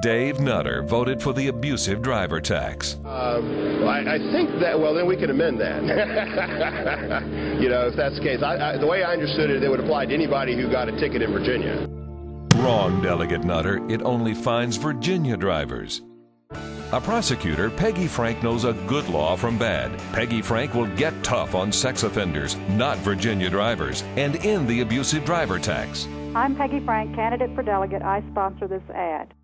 Dave Nutter voted for the abusive driver tax. Uh, I, I, think that, well, then we can amend that. you know, if that's the case. I, I, the way I understood it, it would apply to anybody who got a ticket in Virginia. Wrong, Delegate Nutter. It only fines Virginia drivers. A prosecutor, Peggy Frank, knows a good law from bad. Peggy Frank will get tough on sex offenders, not Virginia drivers, and end the abusive driver tax. I'm Peggy Frank, candidate for delegate. I sponsor this ad.